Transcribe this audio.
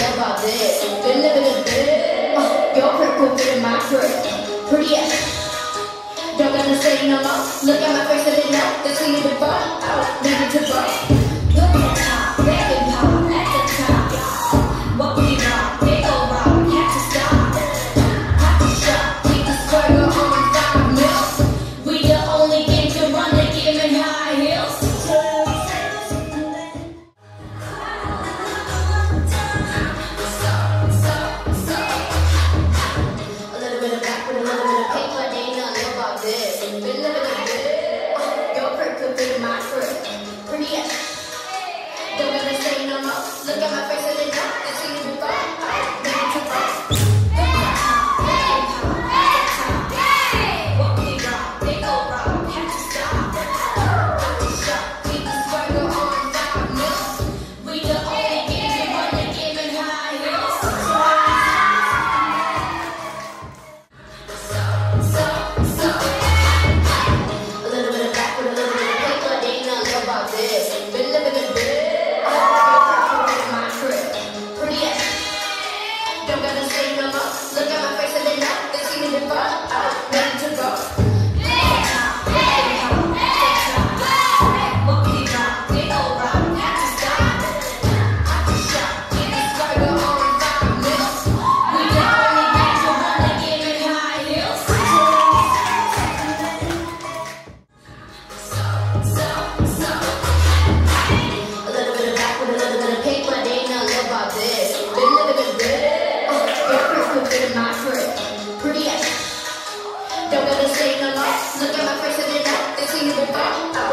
know about this. Been living a bit. Uh, oh, your prick could fit in my prick. Pretty ass. Don't gotta say no more. Look at my face and they know that she need to bump. Oh, need to bump. Gracias. Don't gonna say no lie. Look at my face and you're not. They see you the.